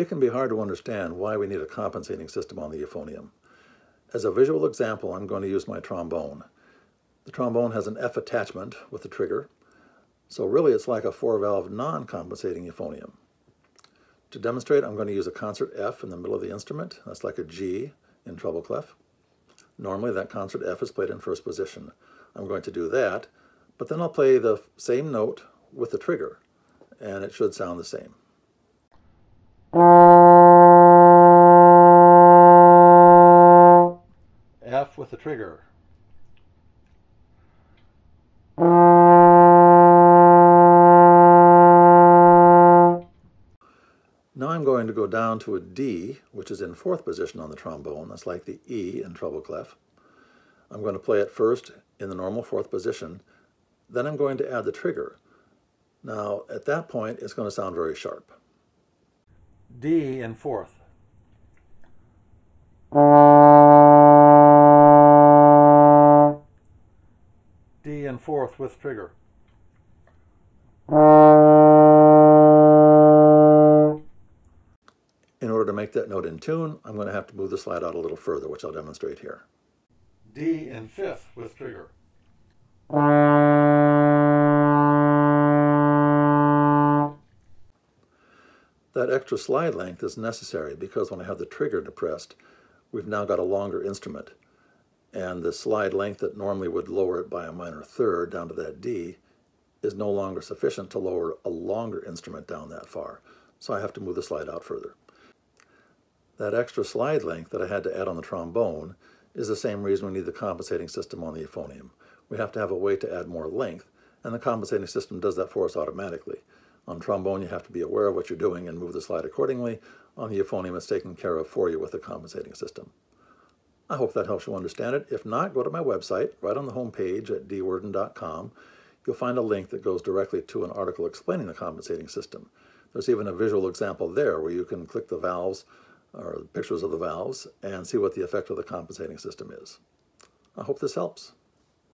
It can be hard to understand why we need a compensating system on the euphonium. As a visual example, I'm going to use my trombone. The trombone has an F attachment with the trigger, so really it's like a four-valve non-compensating euphonium. To demonstrate, I'm going to use a concert F in the middle of the instrument. That's like a G in treble clef. Normally that concert F is played in first position. I'm going to do that, but then I'll play the same note with the trigger, and it should sound the same. F with the trigger. Now I'm going to go down to a D, which is in fourth position on the trombone. That's like the E in treble clef. I'm going to play it first in the normal fourth position. Then I'm going to add the trigger. Now, at that point, it's going to sound very sharp. D in fourth. D in fourth with trigger. In order to make that note in tune, I'm going to have to move the slide out a little further, which I'll demonstrate here. D in fifth with trigger. That extra slide length is necessary because when I have the trigger depressed, we've now got a longer instrument. And the slide length that normally would lower it by a minor third down to that D is no longer sufficient to lower a longer instrument down that far. So I have to move the slide out further. That extra slide length that I had to add on the trombone is the same reason we need the compensating system on the euphonium. We have to have a way to add more length, and the compensating system does that for us automatically. On trombone, you have to be aware of what you're doing and move the slide accordingly. On the euphonium, it's taken care of for you with the compensating system. I hope that helps you understand it. If not, go to my website, right on the home page at dwerden.com. You'll find a link that goes directly to an article explaining the compensating system. There's even a visual example there where you can click the valves or pictures of the valves and see what the effect of the compensating system is. I hope this helps.